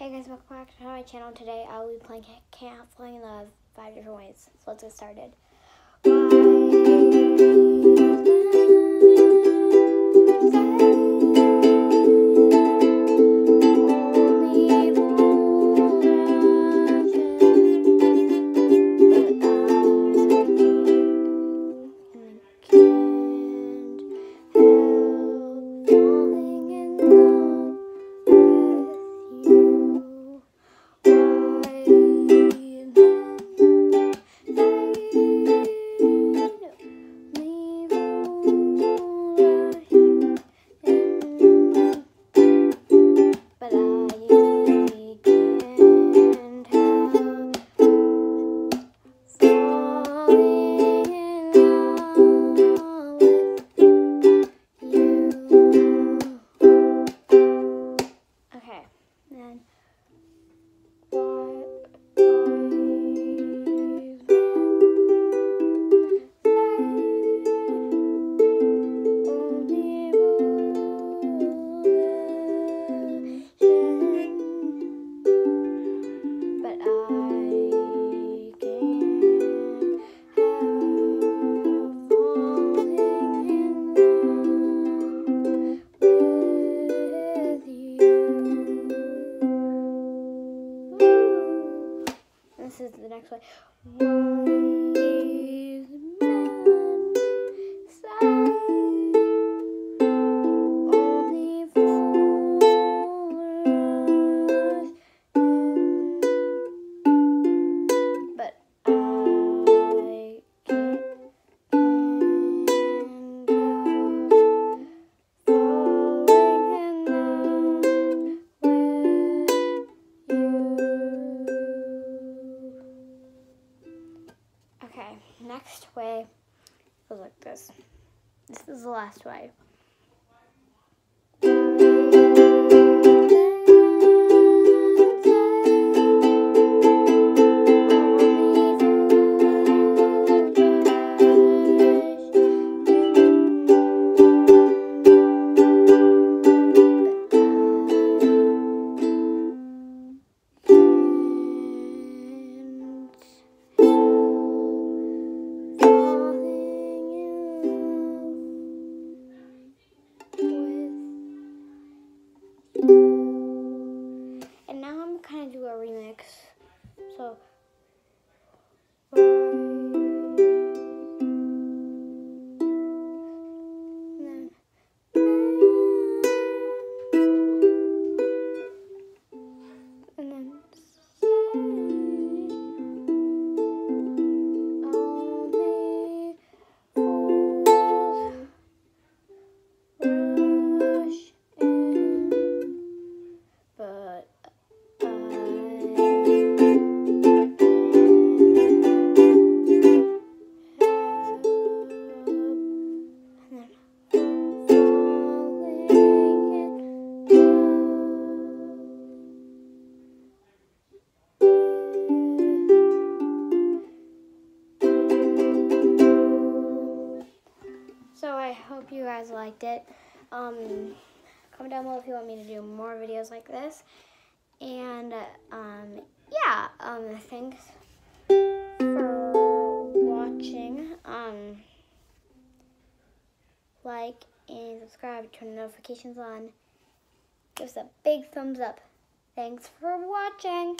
Hey guys, welcome back to my channel. Today I will be playing canceling the five different ways. So let's get started. This is the next way. Next way goes like this. This is the last way. Hope you guys liked it. Um, comment down below if you want me to do more videos like this. And, um, yeah, um, thanks for watching. Um, like and subscribe, turn notifications on. Give us a big thumbs up. Thanks for watching.